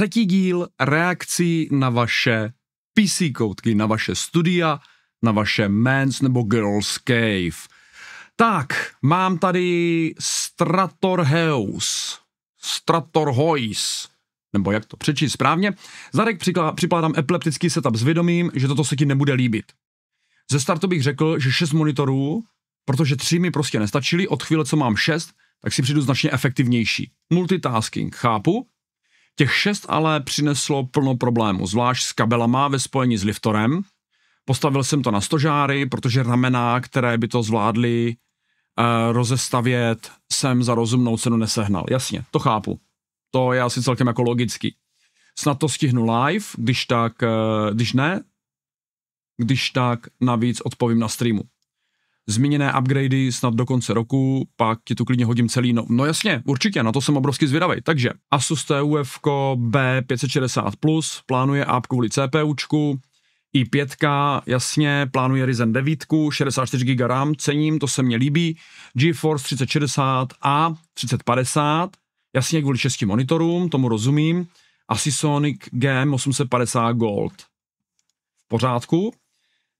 Třetí díl reakcí na vaše PC koutky, na vaše studia, na vaše Men's nebo Girls Cave. Tak, mám tady Strator House, Strator House, nebo jak to přečíst správně. Zadek přikládám epileptický setup s vědomím, že toto se ti nebude líbit. Ze startu bych řekl, že 6 monitorů, protože 3 mi prostě nestačily, od chvíle, co mám 6, tak si přijdu značně efektivnější. Multitasking, chápu. Těch 6 ale přineslo plno problémů, zvlášť s kabelama ve spojení s liftorem. Postavil jsem to na stožáry, protože ramena, které by to zvládly uh, rozestavět, jsem za rozumnou cenu nesehnal. Jasně, to chápu. To je asi celkem jako logický. Snad to stihnu live, když tak, uh, když ne, když tak navíc odpovím na streamu. Zmíněné upgradey snad do konce roku, pak ti tu klidně hodím celý, no, no jasně, určitě, na to jsem obrovsky zvědavý. Takže Asus TUF B560 Plus plánuje app kvůli CPUčku, i5, jasně, plánuje Ryzen 9, 64 GB RAM, cením, to se mně líbí, GeForce 3060 a 3050, jasně kvůli 6 monitorům, tomu rozumím, a Sonic GM 850 Gold. V pořádku,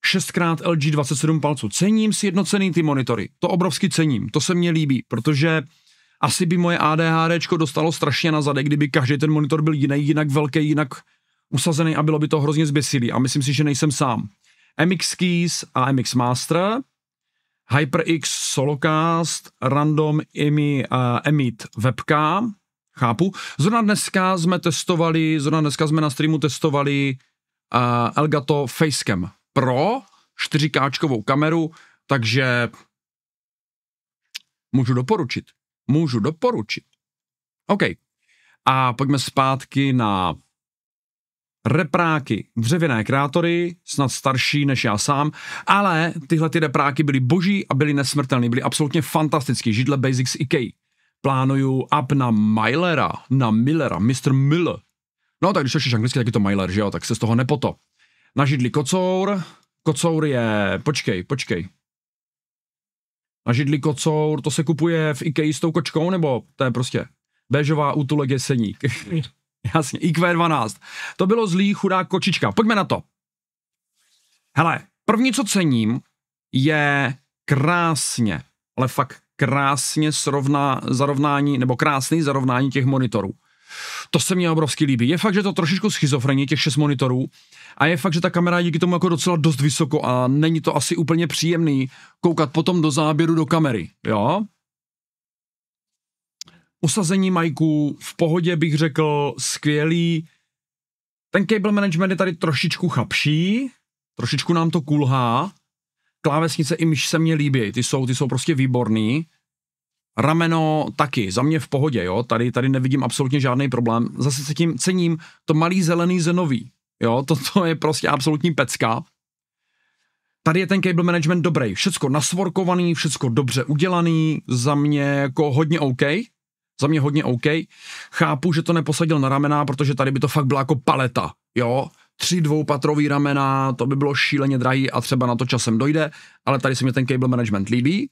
6x LG 27 palců. Cením si jednocený ty monitory. To obrovsky cením. To se mně líbí, protože asi by moje ADHD dostalo strašně na zadek, kdyby každý ten monitor byl jiný, jinak velký, jinak usazený a bylo by to hrozně zběsilý. A myslím si, že nejsem sám. MX Keys a MX Master, HyperX Solocast, Random EMI, uh, Emit webcam, chápu. Zrovna dneska jsme testovali, zrovna dneska jsme na streamu testovali uh, Elgato Facecam Pro 4K kameru, takže můžu doporučit. Můžu doporučit. OK. A pojďme zpátky na repráky, dřevěné krátory, snad starší než já sám, ale tyhle ty repráky byly boží a byly nesmrtelné, byly absolutně fantastický, židle Basics IK. Plánuju up na Millera, na Millera, Mr. Miller. No tak když slyšíš anglicky, tak je to Miller, že jo, tak se z toho nepoto. Na židli kocour, kocour je, počkej, počkej. Na židli kocour, to se kupuje v IKEA s tou kočkou, nebo to je prostě béžová útulek jeseník. Jasně, IQ12. To bylo zlý, chudá kočička. Pojďme na to. Hele, první, co cením, je krásně, ale fakt krásně srovná, zarovnání, nebo krásný zarovnání těch monitorů. To se mně obrovsky líbí. Je fakt, že to trošičku schizofrení, těch šest monitorů, a je fakt, že ta kamera je díky tomu jako docela dost vysoko a není to asi úplně příjemný koukat potom do záběru do kamery, jo? Usazení majků v pohodě bych řekl skvělý. Ten cable management je tady trošičku chapší, trošičku nám to kulhá. Klávesnice i myš se mně líbí, ty jsou, ty jsou prostě výborný. Rameno taky, za mě v pohodě, jo, tady, tady nevidím absolutně žádný problém. Zase se tím cením to malý zelený zenový, jo, toto je prostě absolutní pecka. Tady je ten cable management dobrý, všecko nasvorkovaný, všecko dobře udělaný, za mě jako hodně OK, za mě hodně OK. Chápu, že to neposadil na ramena, protože tady by to fakt byla jako paleta, jo, tři dvoupatrový ramena, to by bylo šíleně drahý a třeba na to časem dojde, ale tady se mi ten cable management líbí.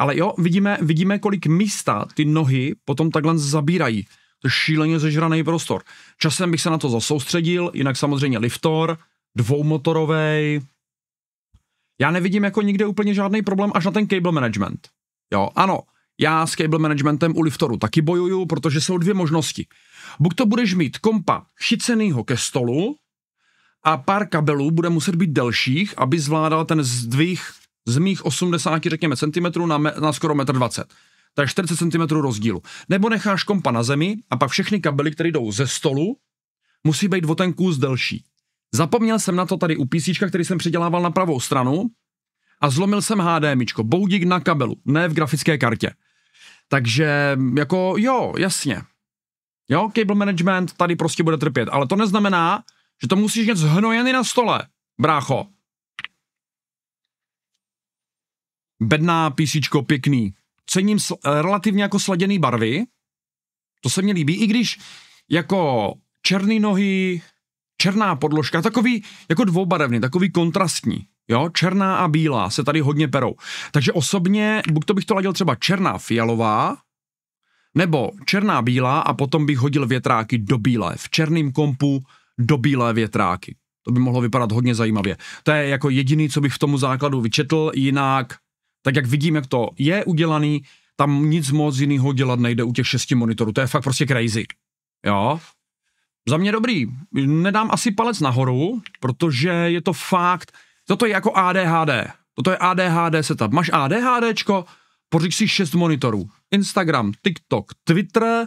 Ale jo, vidíme, vidíme, kolik místa ty nohy potom takhle zabírají. To je šíleně zežraný prostor. Časem bych se na to zasoustředil, jinak samozřejmě liftor, dvoumotorový. Já nevidím jako nikde úplně žádný problém až na ten cable management. Jo, ano, já s cable managementem u liftoru taky bojuju, protože jsou dvě možnosti. Buď to budeš mít kompa chycenýho ke stolu a pár kabelů bude muset být delších, aby zvládal ten zdvih z mých 80, řekněme, centimetrů na, me, na skoro 1,20 m. To je 40 cm rozdílu. Nebo necháš kompa na zemi a pak všechny kabely, které jdou ze stolu, musí být o ten kus delší. Zapomněl jsem na to tady u PC, který jsem přidělával na pravou stranu a zlomil jsem HDMIčko, boudík na kabelu, ne v grafické kartě. Takže jako jo, jasně. Jo, cable management tady prostě bude trpět, ale to neznamená, že to musíš něco hnojený na stole, brácho. Bedná písíčko pěkný. Cením sl- eh, relativně jako sladěný barvy, to se mně líbí, i když jako černý nohy, černá podložka, takový jako dvoubarevný, takový kontrastní. Jo, černá a bílá se tady hodně perou. Takže osobně, buď to bych to ladil třeba černá fialová, Nebo černá bílá a potom bych hodil větráky do bílé. V černém kompu do bílé větráky. To by mohlo vypadat hodně zajímavě. To je jako jediný, co bych v tomu základu vyčetl, jinak, tak jak vidím, jak to je udělaný, tam nic moc jiného dělat nejde u těch šesti monitorů. To je fakt prostě crazy. Jo? Za mě dobrý. Nedám asi palec nahoru, protože je to fakt, toto je jako ADHD. Toto je ADHD setup. Máš ADHDčko, pořiď si šest monitorů. Instagram, TikTok, Twitter,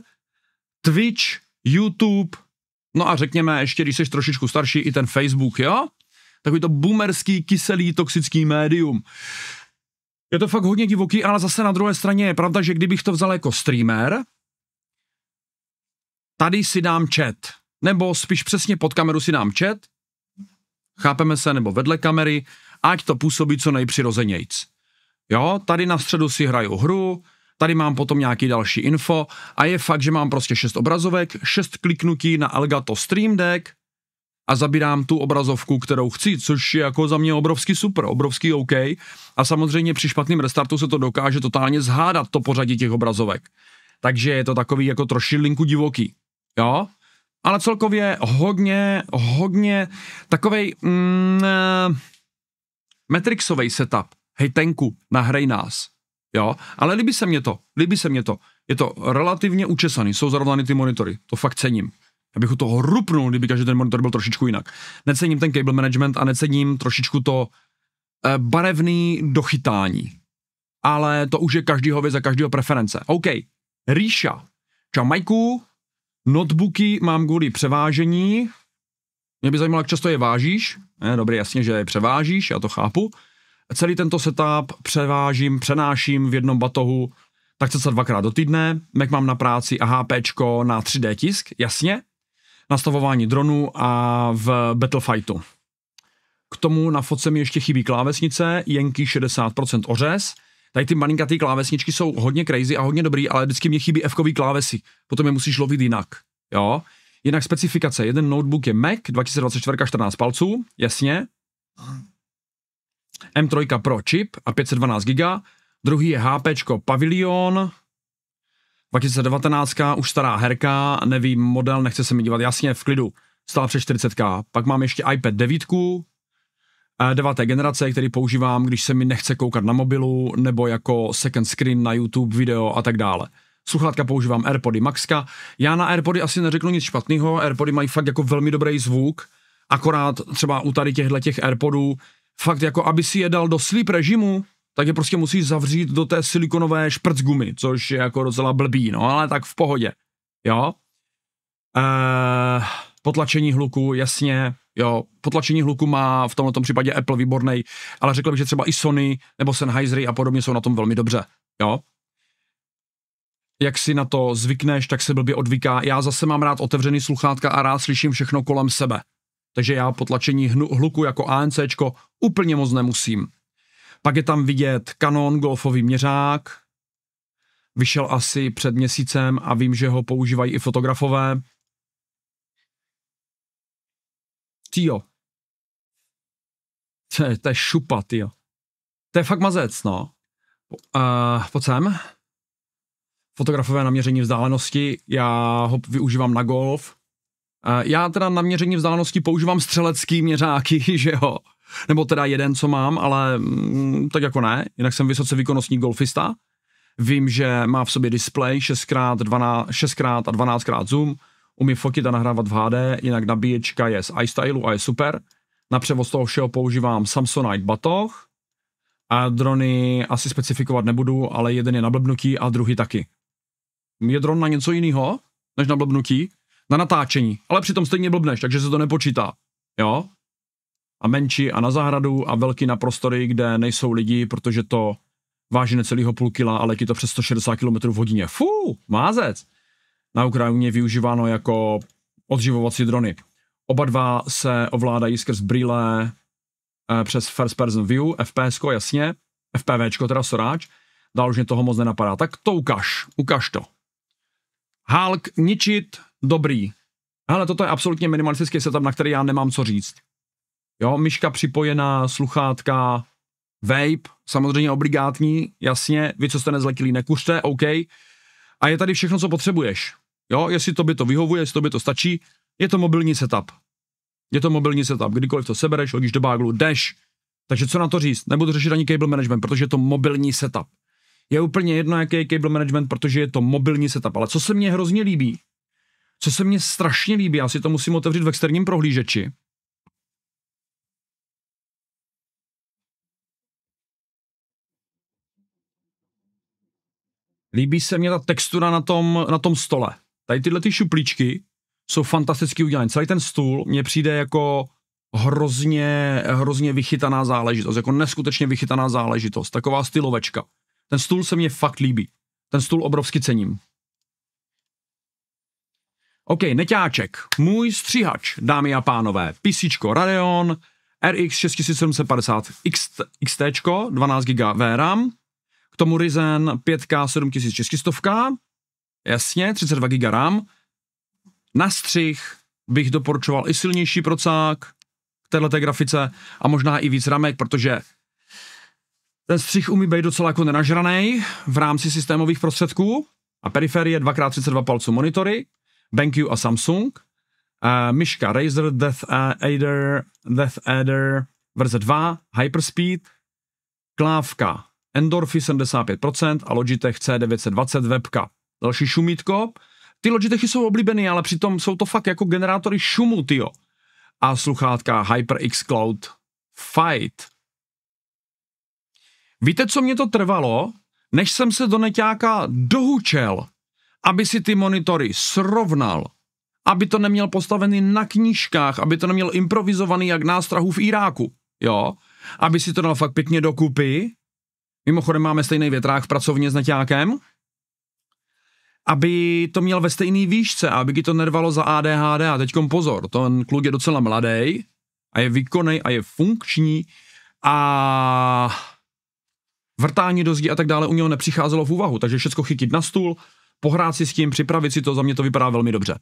Twitch, YouTube, no a řekněme ještě, když jsi trošičku starší, i ten Facebook, jo? Takový to boomerský, kyselý, toxický médium. Je to fakt hodně divoký, ale zase na druhé straně je pravda, že kdybych to vzal jako streamer, tady si dám chat, nebo spíš přesně pod kameru si dám chat, chápeme se, nebo vedle kamery, ať to působí co nejpřirozenějc. Jo, tady na středu si hraju hru, tady mám potom nějaký další info a je fakt, že mám prostě šest obrazovek, šest kliknutí na Elgato Stream Deck a zabírám tu obrazovku, kterou chci, což je jako za mě obrovský super, obrovský OK. A samozřejmě při špatném restartu se to dokáže totálně zhádat to pořadí těch obrazovek. Takže je to takový jako trošilinku divoký. Jo? Ale celkově hodně, hodně takovej mm, eh, Matrixový setup. Hej, tenku, nahraj nás. Jo, ale líbí se mě to, líbí se mě to. Je to relativně učesaný, jsou zarovnány ty monitory, to fakt cením. Já bych u toho rupnul, kdyby každý ten monitor byl trošičku jinak. Necením ten cable management a necením trošičku to eh, barevný dochytání. Ale to už je každýho věc a každýho preference. OK, Ríša. Čau Majku, notebooky mám kvůli převážení. Mě by zajímalo, jak často je vážíš. Ne, dobrý, jasně, že je převážíš, já to chápu. Celý tento setup převážím, přenáším v jednom batohu tak se dvakrát do týdne. Mac mám na práci a HP na 3D tisk, jasně. Nastavování dronu a v Battlefightu. K tomu na fotce mi ještě chybí klávesnice, jenky 60% ořez. Tady ty malinkatý klávesničky jsou hodně crazy a hodně dobrý, ale vždycky mě chybí f klávesy. Potom je musíš lovit jinak. Jo? Jinak specifikace. Jeden notebook je Mac 2024 14 palců, jasně. M3 Pro čip a 512 GB, druhý je HP Pavilion, 2019, už stará herka, nevím, model, nechce se mi dívat, jasně, v klidu, stála přes 40k. Pak mám ještě iPad 9, deváté generace, který používám, když se mi nechce koukat na mobilu, nebo jako second screen na YouTube video a tak dále. Sluchátka používám AirPody Maxka. Já na AirPody asi neřeknu nic špatného, AirPody mají fakt jako velmi dobrý zvuk, akorát třeba u tady těchto těch AirPodů fakt jako, aby si je dal do sleep režimu, tak je prostě musíš zavřít do té silikonové šprcgumy, což je jako docela blbý, no ale tak v pohodě, jo. Eee, potlačení hluku, jasně, jo, potlačení hluku má v tomto případě Apple výborný, ale řekl bych, že třeba i Sony nebo Sennheisery a podobně jsou na tom velmi dobře, jo. Jak si na to zvykneš, tak se blbě odvyká. Já zase mám rád otevřený sluchátka a rád slyším všechno kolem sebe takže já potlačení hluku jako ANC úplně moc nemusím. Pak je tam vidět Canon golfový měřák, vyšel asi před měsícem a vím, že ho používají i fotografové. Tio. To je, to je šupa, tio. To je fakt mazec, no. Uh, pojď sem. Fotografové naměření vzdálenosti, já ho využívám na golf, já teda na měření vzdálenosti používám střelecký měřáky, že jo. Nebo teda jeden, co mám, ale mm, tak jako ne. Jinak jsem vysoce výkonnostní golfista. Vím, že má v sobě display 6x, 6x a 12x zoom. Umí fotit a nahrávat v HD, jinak nabíječka je z iStylu a je super. Na převoz toho všeho používám Samsonite batoh. A drony asi specifikovat nebudu, ale jeden je na blbnutí a druhý taky. Je dron na něco jiného než na blbnutí? na natáčení, ale přitom stejně blbneš, takže se to nepočítá, jo? A menší a na zahradu a velký na prostory, kde nejsou lidi, protože to váží necelého půl kila ale letí to přes 160 km v hodině. Fú, mázec. Na Ukrajině využíváno jako odživovací drony. Oba dva se ovládají skrz brýle eh, přes first person view, FPS, jasně, FPV, teda soráč, dál už mě toho moc nenapadá. Tak to ukaž, ukaž to. Hulk ničit, dobrý. Ale toto je absolutně minimalistický setup, na který já nemám co říct. Jo, myška připojená, sluchátka, vape, samozřejmě obligátní, jasně, vy, co jste nezletili, nekuřte, OK, a je tady všechno, co potřebuješ. Jo, jestli to by to vyhovuje, jestli to by to stačí, je to mobilní setup. Je to mobilní setup, kdykoliv to sebereš, hodíš do baglu, jdeš. Takže co na to říct? Nebudu řešit ani cable management, protože je to mobilní setup. Je úplně jedno, jaký je cable management, protože je to mobilní setup. Ale co se mně hrozně líbí, co se mně strašně líbí, já si to musím otevřít v externím prohlížeči, Líbí se mně ta textura na tom, na tom stole. Tady tyhle ty šuplíčky jsou fantasticky udělané. Celý ten stůl mně přijde jako hrozně, hrozně vychytaná záležitost, jako neskutečně vychytaná záležitost, taková stylovečka. Ten stůl se mně fakt líbí. Ten stůl obrovsky cením. OK, neťáček. Můj stříhač, dámy a pánové. PC Radeon RX 6750 XT, XT 12 GB VRAM, k tomu Ryzen 5K 7600, jasně, 32 GB RAM. Na střih bych doporučoval i silnější procák k této grafice a možná i víc ramek, protože ten střih umí být docela jako nenažraný v rámci systémových prostředků a periferie 2x32 palců monitory, BenQ a Samsung, uh, myška Razer Death Adder, Death Adder verze 2, Hyperspeed, klávka Endorphy 75% a Logitech C920 webka. Další šumítko. Ty Logitechy jsou oblíbený, ale přitom jsou to fakt jako generátory šumu, tyjo. A sluchátka HyperX Cloud Fight. Víte, co mě to trvalo, než jsem se do neťáka dohučel, aby si ty monitory srovnal, aby to neměl postavený na knížkách, aby to neměl improvizovaný jak nástrahu v Iráku, jo, aby si to dal fakt pěkně dokupy Mimochodem máme stejný větrák v pracovně s naťákem, aby to měl ve stejné výšce, aby ti to nervalo za ADHD. A teďkom pozor, ten kluk je docela mladý a je výkonný a je funkční a vrtání do zdi a tak dále u něho nepřicházelo v úvahu, takže všechno chytit na stůl, pohrát si s tím, připravit si to, za mě to vypadá velmi dobře.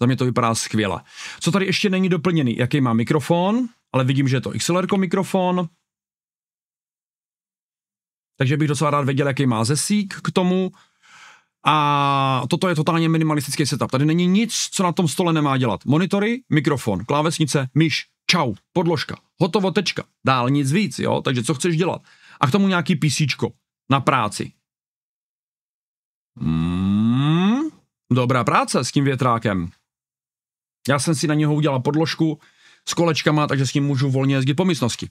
Za mě to vypadá skvěle. Co tady ještě není doplněný, jaký má mikrofon, ale vidím, že je to XLR mikrofon, takže bych docela rád věděl, jaký má zesík k tomu. A toto je totálně minimalistický setup. Tady není nic, co na tom stole nemá dělat. Monitory, mikrofon, klávesnice, myš, čau, podložka, hotovo, tečka. Dál nic víc, jo? Takže co chceš dělat? A k tomu nějaký PC na práci. Hmm, dobrá práce s tím větrákem. Já jsem si na něho udělal podložku s kolečkama, takže s tím můžu volně jezdit po místnosti.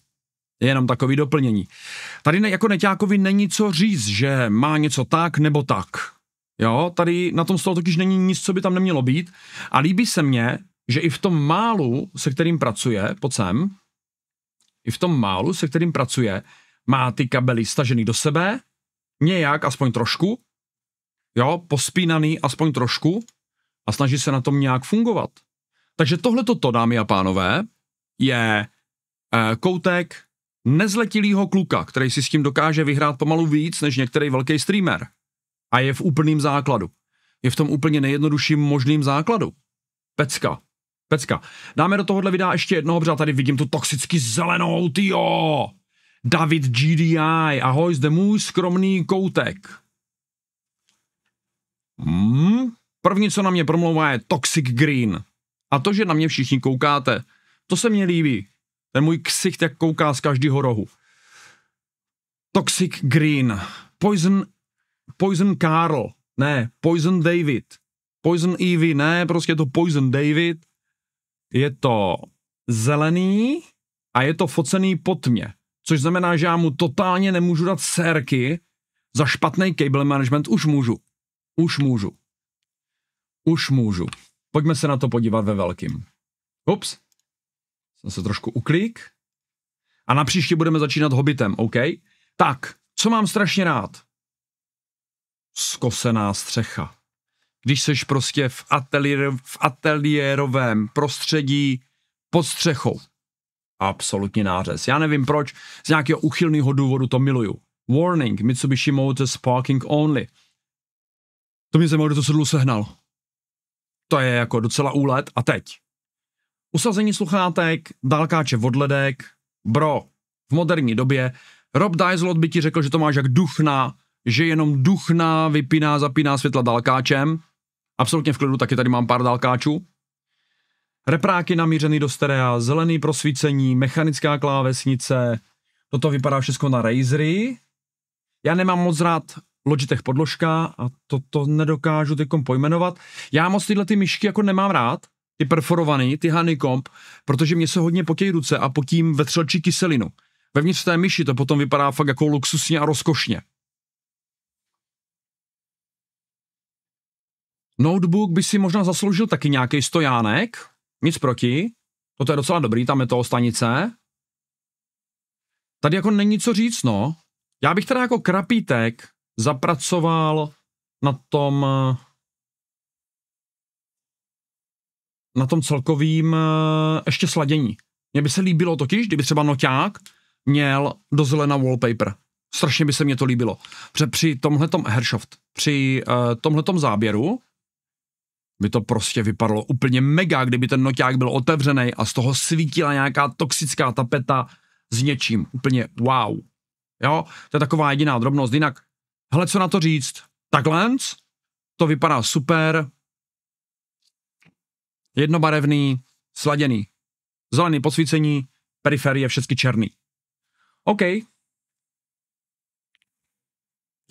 Jenom takový doplnění. Tady ne, jako neťákovi není co říct, že má něco tak nebo tak. Jo, tady na tom stolu totiž není nic, co by tam nemělo být. A líbí se mně, že i v tom málu, se kterým pracuje, pod sem, i v tom málu, se kterým pracuje, má ty kabely stažený do sebe, nějak, aspoň trošku, jo, pospínaný aspoň trošku a snaží se na tom nějak fungovat. Takže tohle to, dámy a pánové, je e, koutek nezletilýho kluka, který si s tím dokáže vyhrát pomalu víc než některý velký streamer. A je v úplným základu. Je v tom úplně nejjednodušším možným základu. Pecka. Pecka. Dáme do tohohle videa ještě jednoho, protože tady vidím tu toxicky zelenou, tyjo. David GDI, ahoj, zde můj skromný koutek. Hmm, první, co na mě promlouvá, je Toxic Green. A to, že na mě všichni koukáte, to se mně líbí. Ten můj ksicht jak kouká z každého rohu. Toxic Green, Poison, Poison Carl, ne, Poison David, Poison Evie, ne, prostě je to Poison David. Je to zelený a je to focený po tmě, což znamená, že já mu totálně nemůžu dát sérky za špatný cable management, už můžu. Už můžu. Už můžu. Pojďme se na to podívat ve velkým. Ups jsem se trošku uklík. A na příště budeme začínat Hobbitem, OK? Tak, co mám strašně rád? Skosená střecha. Když seš prostě v, ateliér, v ateliérovém prostředí pod střechou. Absolutně nářez. Já nevím proč, z nějakého uchylného důvodu to miluju. Warning, Mitsubishi Motors Parking Only. To mi zajímalo, kdo to sedlu sehnal. To je jako docela úlet. A teď. Usazení sluchátek, dálkáče vodledek, bro, v moderní době, Rob Daislot by ti řekl, že to máš jak duch na že jenom duchna vypíná, zapíná světla dálkáčem. Absolutně v klidu, taky tady mám pár dálkáčů. Repráky namířený do sterea, zelený prosvícení, mechanická klávesnice. Toto vypadá všechno na Razery. Já nemám moc rád Logitech podložka a to, to nedokážu teď pojmenovat. Já moc tyhle ty myšky jako nemám rád, ty perforovaný, ty honeycomb, protože mě se hodně potějí ruce a potím vetřelčí kyselinu. Vevnitř té myši to potom vypadá fakt jako luxusně a rozkošně. Notebook by si možná zasloužil taky nějaký stojánek, nic proti, toto je docela dobrý, tam je toho stanice. Tady jako není co říct, no. Já bych teda jako krapítek zapracoval na tom na tom celkovým ještě sladění. Mně by se líbilo totiž, kdyby třeba noťák měl do zelena wallpaper. Strašně by se mně to líbilo. Protože při tomhletom Hershoft, při uh, tomhletom záběru by to prostě vypadalo úplně mega, kdyby ten noťák byl otevřený a z toho svítila nějaká toxická tapeta s něčím. Úplně wow. Jo, to je taková jediná drobnost. Jinak, hele, co na to říct? Takhle to vypadá super. Jednobarevný, sladěný. Zelený podsvícení, periferie všechny černý. OK.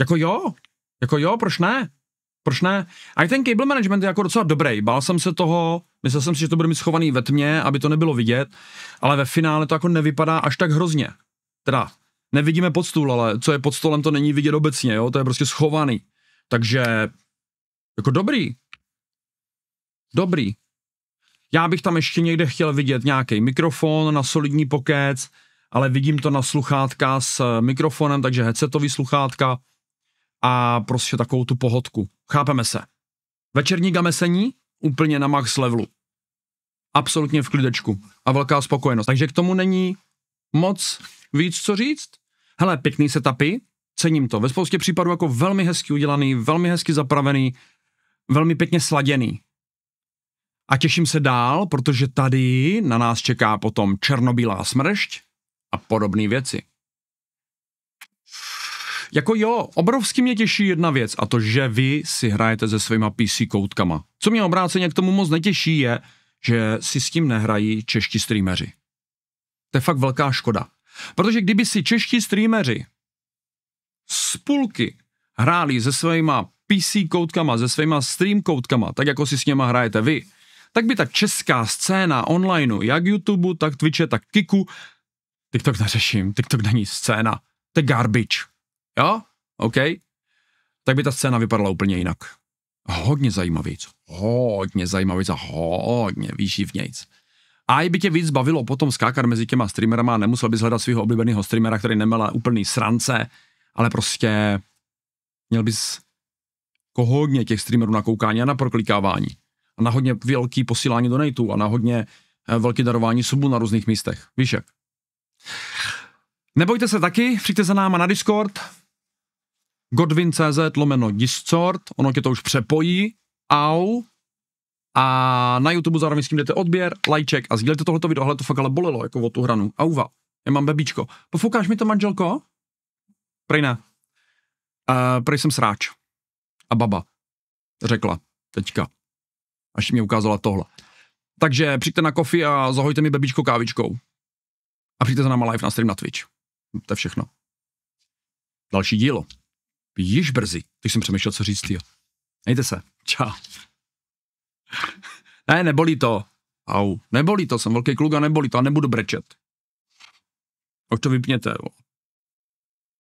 Jako jo, jako jo, proč ne? Proč ne? A i ten cable management je jako docela dobrý. Bál jsem se toho, myslel jsem si, že to bude mít schovaný ve tmě, aby to nebylo vidět, ale ve finále to jako nevypadá až tak hrozně. Teda, nevidíme pod stůl, ale co je pod stolem, to není vidět obecně, jo, to je prostě schovaný. Takže, jako dobrý. Dobrý. Já bych tam ještě někde chtěl vidět nějaký mikrofon na solidní pokec, ale vidím to na sluchátka s mikrofonem, takže headsetový sluchátka a prostě takovou tu pohodku. Chápeme se. Večerní gamesení úplně na max levelu. Absolutně v klidečku a velká spokojenost. Takže k tomu není moc víc co říct. Hele, pěkný setupy, cením to. Ve spoustě případů jako velmi hezky udělaný, velmi hezky zapravený, velmi pěkně sladěný. A těším se dál, protože tady na nás čeká potom černobílá smršť a podobné věci. Jako jo, obrovsky mě těší jedna věc a to, že vy si hrajete se svýma PC koutkama. Co mě obráceně k tomu moc netěší je, že si s tím nehrají čeští streameři. To je fakt velká škoda. Protože kdyby si čeští streameři z půlky hráli se svýma PC koutkama, se svýma stream koutkama, tak jako si s něma hrajete vy, tak by ta česká scéna online, jak YouTube, tak Twitche, tak Kiku, TikTok neřeším, TikTok není scéna, to je garbage. Jo? OK? Tak by ta scéna vypadala úplně jinak. Hodně zajímavějc. Hodně zajímavějc a hodně výživnějc. A i by tě víc bavilo potom skákat mezi těma streamerama, nemusel bys hledat svého oblíbeného streamera, který neměl úplný srance, ale prostě měl bys jako hodně těch streamerů na koukání a na proklikávání. Na hodně velký posílání donatů a na hodně eh, velký darování subů na různých místech. Víš jak? Nebojte se taky, přijďte za náma na Discord, godwin.cz lomeno Discord, ono tě to už přepojí, au, a na YouTube zároveň s tím jdete odběr, lajček a sdílejte tohleto video, ale to fakt ale bolelo, jako o tu hranu. Auva, já mám bebíčko. Pofoukáš mi to, manželko? Prej ne. Uh, prej jsem sráč. A baba řekla teďka, až mi ukázala tohle. Takže přijďte na kofi a zahojte mi bebíčko kávičkou. A přijďte za náma live na stream na Twitch. To je všechno. Další dílo. Již brzy. Teď jsem přemýšlel, co říct, jo. Mějte se. Čau. ne, nebolí to. Au, nebolí to, jsem velký kluk a nebolí to a nebudu brečet. Už to vypněte, jo.